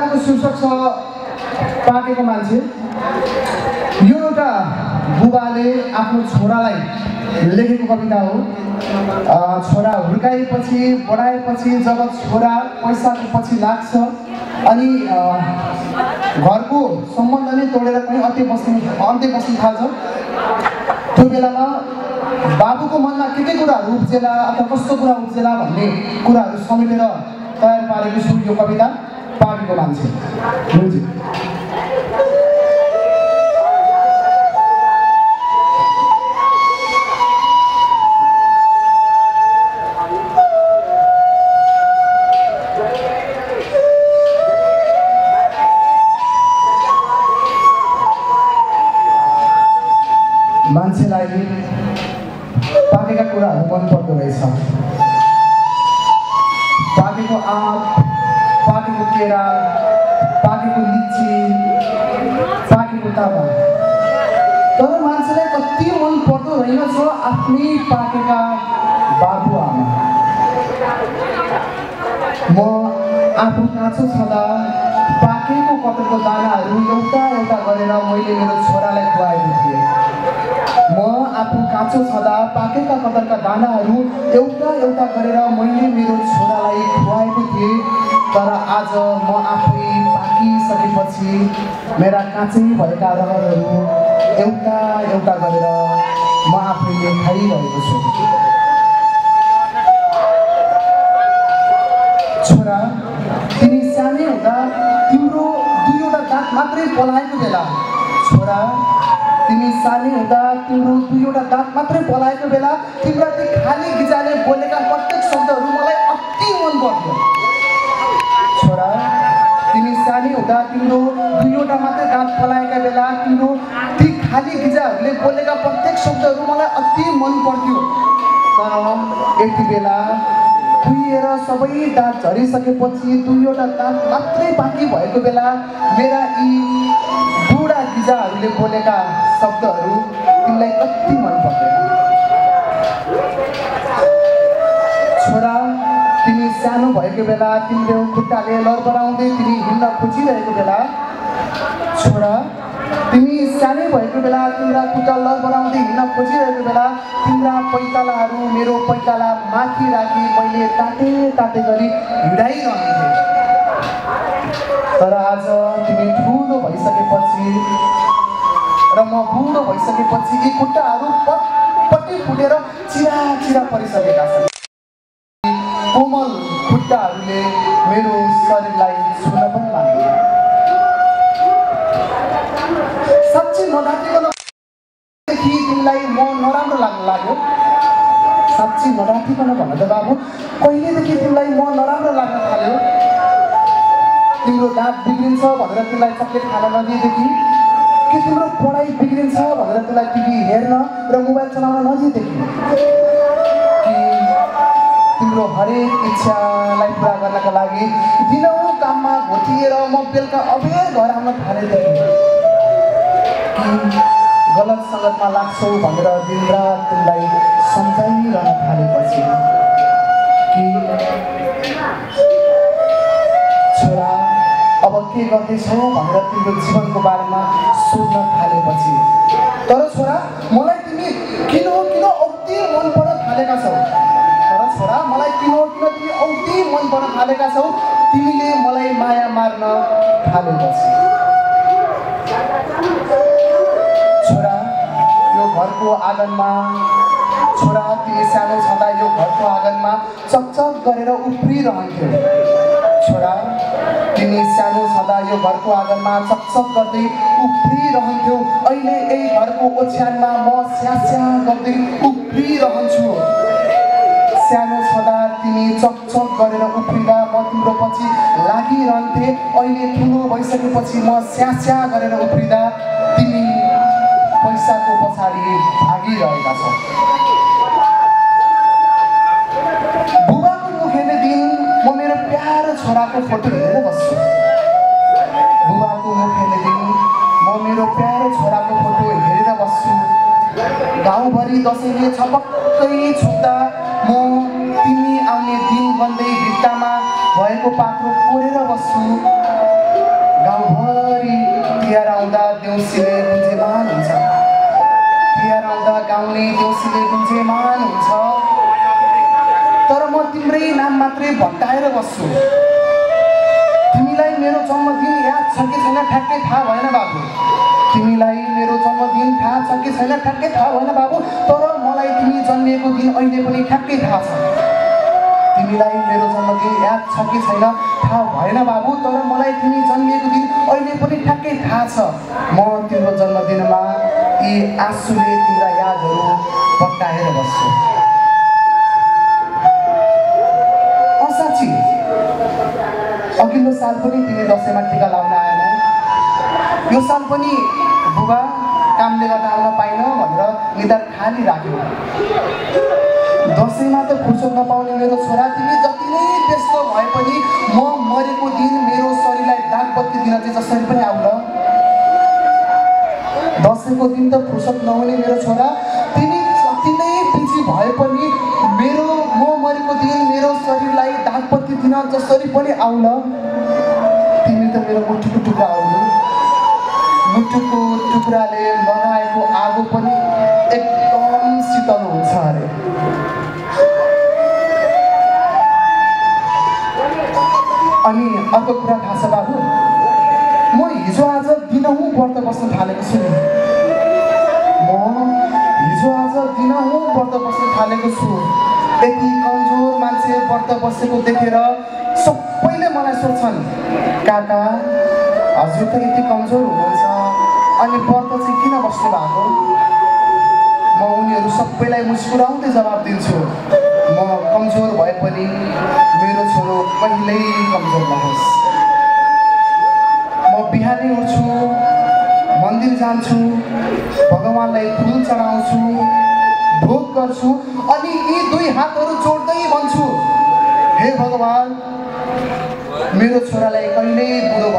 शीर्षक छ पाकेको मान्छे। यो एउटा बुबाले आफ्नो छोरालाई लेखेको कविता हो। छोरा हुर्काएपछि बढाएपछि जब छोरा पैसाको पछि लाग्छ अनि घरको सम्बन्ध नै तोडेर कहीँ अन्त्य बस्नु अन्त्य बस्नु थाल्छ। त्यो बेलामा बाबुको मनमा के के कुराहरू उब्जेला अथवा कस्तो कुरा उब्जेला भन्ने कुराहरू समेटेर तयार पारेको छु यो कविता। पाकेको मान्छे। म्युजिक मान्छेलाई पाकेका कुराहरू मन पर्दो रहेछ। पाकेको आँप केरा पाकेको लिची पाकेको तामा तर मान्छेलाई कति मन पर्दो रहेनछ आफ्नै पाकेका बाबुआमा म आफू काँचो छँदा पाकेको कतरको दानाहरू एउटा एउटा गरेर मैले मेरो छोरालाई खुवाएको म आफू काँचो छँदा पाकेका कतरका दानाहरू एउटा एउटा गरेर मैले मेरो छोरालाई खुवाएको थिएँ। तर आज म आफै पाकिसकेपछि मेरा काँचै भएका रहरहरू एउटा एउटा गरेर म आफैले खाइरहेको छु। छोरा तिमी सानै हुँदा तिम्रो दुईवटा दाँत मात्रै पलाएको बेला छोरा तिमी सानै हुँदा तिम्रो दुईवटा दाँत मात्रै पलाएको बेला तिम्रो त्यो खाली गिजाले बोलेका प्रत्येक शब्दहरू मलाई अति मन पर्थ्यो। छोरा तिमी सानै हुँदा तिम्रो दुईवटा मात्रै दाँत पलाएका बेला तिम्रो ती खाली गिजाहरूले बोलेका प्रत्येक शब्दहरू मलाई अति मन पर्थ्यो। तर यति बेला कुहिएर सबै दाँत झरिसकेपछि दुईवटा दाँत मात्रै बाँकी भएको बेला मेरा यी बेला तिमीले खुट्टाले लरबराउँदै तिमी हिँड्न खोजिरहेको बेला छोरा तिमी सानै भएको बेला तिम्रा खुट्टा लरबराउँदै हिँड्न खोजिरहेको बेला तिम्रा पैतालाहरू मेरो पैताला माथि राखी मैले ताते ताते गरी हिँडाइरहन्थेँ तर आज तिमी ठुलो भइसकेपछि र म बुढो भइसकेपछि यी खुट्टाहरू पटपट्टि फुटेर चिरा चिरा परिसकेका छन् तिम्रो दाँत बिग्रिन्छ भनेर तिमीलाई चक्लेट खान नदिएदेखि कि तिम्रो पढाइ बिग्रिन्छ भनेर तिमीलाई टिभी हेर्न र मोबाइल चलाउन नदिएदेखि तिम्रो हरेक इच्छालाई पुरा गर्नका लागि दिनौँ काममा घोटिएर म बेलुका अबेर घर आउन थालेदेखि। गलत सङ्गतमा लाग्छौ भनेर दिनरात तिमीलाई सम्झाइरहन थालेपछि। के गर्दैछौ भनेर तिम्रो जीवनको बारेमा सोध्न थालेपछि तर छोरा मलाई तिमी किन किन औधी मन पर्न थालेका छौ तर छोरा मलाई किन किन तिमी औधी मन पर्न थालेका छौ तिमीले मलाई माया मार्न थालेपछि छोरा यो घरको आँगनमा छोरा तिमी सानो छँदा यो घरको आँगनमा चकचक गरेर उफ्रिरहन्थ्यो छोरा तिमी सानो छँदा यो घरको आँगनमा चकचक गर्दै उफ्रिरहन्थ्यौ। अहिले यही घरको ओछ्यानमा म स्यास्या गर्दै उफ्रिरहन्छु। सानो छँदा तिमी चकचक गरेर उफ्रिँदा म तिम्रो पछि लागिरहन्थे। अहिले ठुलो भइसकेपछि म स्यास्या गरेर उफ्रिँदा तिमी पैसाको पछाडि भागिरहेका छौ। छोराको फोटो हेरेर बस्छु। बुबाको मुख म मेरो प्यारो छोराको फोटो हेरेर बस्छु। गाउँभरि दसैँले छपक्कै छुट्दा म तिमी आउने दिन बन्दै भित्तामा भएको पात्रो कोरेर बस्छु। गाउँभरि तिहार आउँदा देउसीले गुन्जेमान हुन्छ। तिहार आउँदा गाउँले देउसीले गुन्जेमान हुन्छ। तर म तिम्रै नाम मात्रै भट्टाएर बस्छु। जन्मदिन याद छ कि छैन ठ्याक्कै थाहा भएन बाबु। तिमीलाई मेरो जन्मदिन थाहा छ कि छैन ठ्याक्कै थाहा भएन बाबु तर मलाई तिमी जन्मिएको दिन अहिले पनि ठ्याक्कै थाहा छ। तिमीलाई मेरो जन्मदिन याद छ कि छैन थाहा भएन बाबु तर मलाई तिमी जन्मिएको दिन अहिले पनि ठ्याक्कै थाहा छ। म तिम्रो जन्मदिनमा यी आँसुले तिम्रा यादहरू पट्टाएर बस्छु। अघिल्लो साल पनि तिमी दसैँमा टिका लाउन आएन यो साल पनि बुबा कामले गर्दा आउन पाइन भनेर निधार खाली राख्यो। दसैँमा त फुर्सद नपाउने मेरो छोरा तिमी जति नै व्यस्त भए पनि म मरेको दिन मेरो शरीरलाई दाग बत्ती दिन चाहिँ जसरी पनि आउन। दसैँको दिन त फुर्सद नहुने मेरो छोरा दिन जसरी पनि आउन तिमी त मेरो मुटुको टुक्रा आउनु मुटुको टुक्राले लगाएको आगो पनि एकदम शीतल हुन्छ अरे। अनि अर्को कुरा थाहा छ बाबु म हिजो आज दिनहुँ व्रत बस्न थालेको छु म हिजो आज दिनहुँ व्रत बस्न थालेको छु। यति व्रत बसेको देखेर सबैले मलाई सोध्छन् काका हजुर त यति कमजोर हुनुहुन्छ अनि व्रत चाहिँ किन बस्नु भएको? म उनीहरू सबैलाई मुस्कुराउँदै जवाब दिन्छु म कमजोर भए पनि मेरो छोरो कहिल्यै कमजोर नहोस्। म बिहानै उठ्छु मन्दिर जान्छु भगवान्लाई फुल चढाउँछु भोग गर्छु अनि यी दुई हातहरू जोड्दै भन्छु हे भगवान् मेरो छोरालाई कहिल्यै बुढो